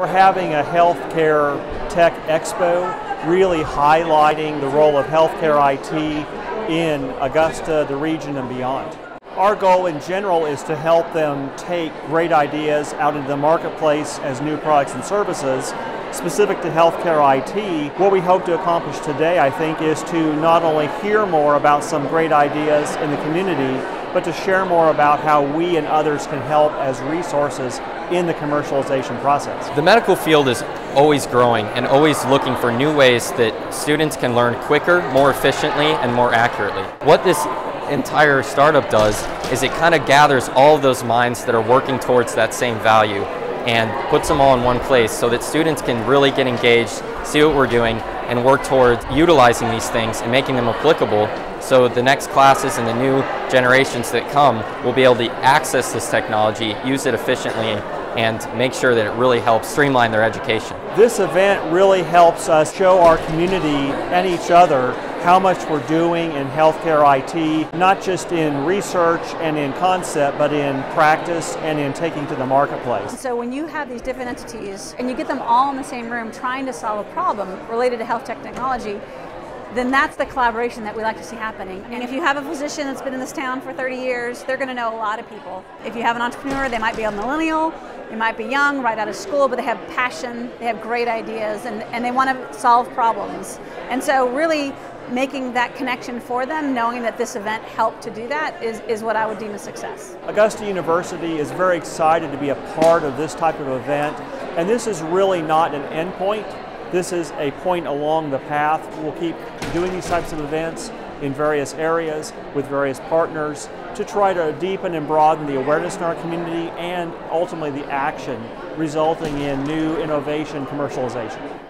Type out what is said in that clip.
We're having a healthcare tech expo, really highlighting the role of healthcare IT in Augusta, the region, and beyond. Our goal in general is to help them take great ideas out into the marketplace as new products and services. Specific to healthcare IT, what we hope to accomplish today, I think, is to not only hear more about some great ideas in the community, but to share more about how we and others can help as resources in the commercialization process. The medical field is always growing and always looking for new ways that students can learn quicker, more efficiently, and more accurately. What this entire startup does is it kind of gathers all of those minds that are working towards that same value and puts them all in one place so that students can really get engaged, see what we're doing, and work towards utilizing these things and making them applicable so the next classes and the new generations that come will be able to access this technology, use it efficiently, and make sure that it really helps streamline their education. This event really helps us show our community and each other how much we're doing in healthcare IT, not just in research and in concept, but in practice and in taking to the marketplace. So when you have these different entities and you get them all in the same room trying to solve a problem related to health technology, then that's the collaboration that we like to see happening. And if you have a physician that's been in this town for 30 years, they're going to know a lot of people. If you have an entrepreneur, they might be a millennial, they might be young, right out of school, but they have passion, they have great ideas, and, and they want to solve problems. And so really making that connection for them, knowing that this event helped to do that, is, is what I would deem a success. Augusta University is very excited to be a part of this type of event, and this is really not an endpoint. This is a point along the path. We'll keep doing these types of events in various areas with various partners to try to deepen and broaden the awareness in our community and ultimately the action resulting in new innovation commercialization.